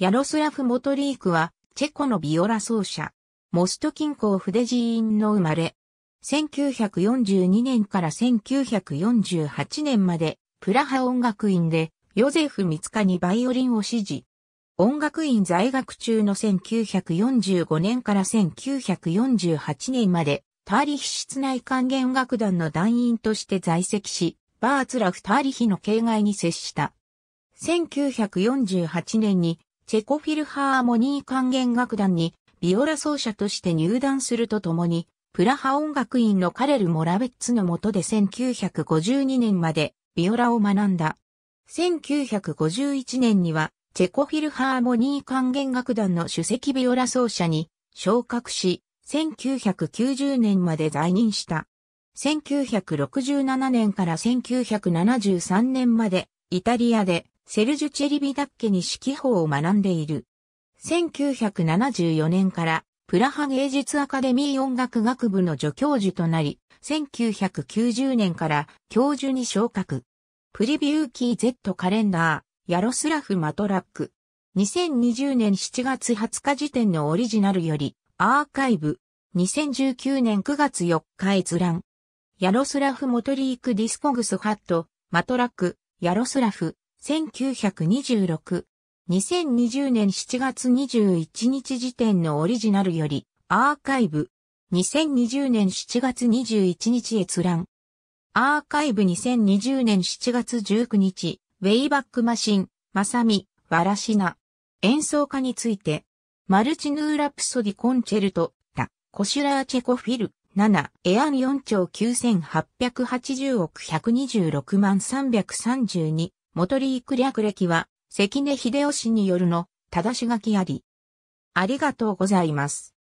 ヤロスラフ・モトリークは、チェコのビオラ奏者。モスト近郊フデジーンの生まれ。1942年から1948年まで、プラハ音楽院で、ヨゼフ・ミツカにバイオリンを指示。音楽院在学中の1945年から1948年まで、ターリヒ室内管弦楽団の団員として在籍し、バーツラフ・ターリヒの形骸に接した。1948年にチェコフィルハーモニー管弦楽団にビオラ奏者として入団するとともに、プラハ音楽院のカレル・モラベッツの下で1952年までビオラを学んだ。1951年にはチェコフィルハーモニー管弦楽団の首席ビオラ奏者に昇格し、1990年まで在任した。1967年から1973年までイタリアでセルジュチェリビダッケに指揮法を学んでいる。1974年からプラハ芸術アカデミー音楽学部の助教授となり、1990年から教授に昇格。プリビューキー Z カレンダー、ヤロスラフ・マトラック。2020年7月20日時点のオリジナルより、アーカイブ。2019年9月4日閲覧。ヤロスラフ・モトリーク・ディスコグス・ハット、マトラック、ヤロスラフ、1926。2020年7月21日時点のオリジナルより、アーカイブ。2020年7月21日閲覧。アーカイブ2020年7月19日、ウェイバックマシン、マサミ、ワラシナ。演奏家について、マルチヌーラプソディコンチェルト、タ、コシュラーチェコフィル、7、エアン4兆9880億126万332。元リーク略歴は、関根秀吉によるの、正し書きあり。ありがとうございます。